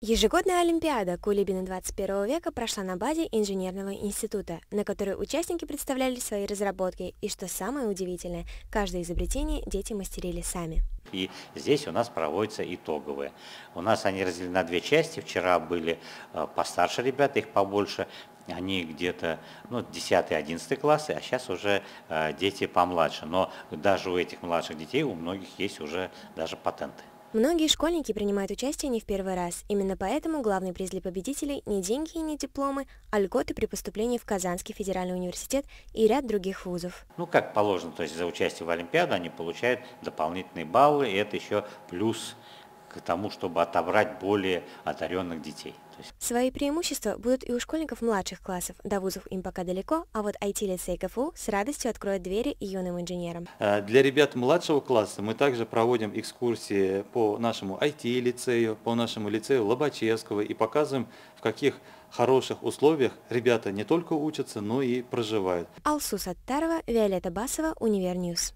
Ежегодная Олимпиада Кулибина 21 века прошла на базе инженерного института, на которой участники представляли свои разработки, и что самое удивительное, каждое изобретение дети мастерили сами. И здесь у нас проводятся итоговые. У нас они разделены на две части. Вчера были э, постарше ребята, их побольше. Они где-то ну, 10-11 классы, а сейчас уже э, дети помладше. Но даже у этих младших детей у многих есть уже даже патенты. Многие школьники принимают участие не в первый раз. Именно поэтому главный приз для победителей не деньги и не дипломы, а льготы при поступлении в Казанский федеральный университет и ряд других вузов. Ну, как положено, то есть за участие в Олимпиаде они получают дополнительные баллы, и это еще плюс к тому, чтобы отобрать более одаренных детей. Свои преимущества будут и у школьников младших классов. До вузов им пока далеко, а вот IT-лицей КФУ с радостью откроет двери юным инженерам. Э, для ребят младшего класса мы также проводим экскурсии по нашему IT-лицею, по нашему лицею Лобачевского и показываем, в каких хороших условиях ребята не только учатся, но и проживают. Алсу Саттарова, Виолетта Басова, Univer News.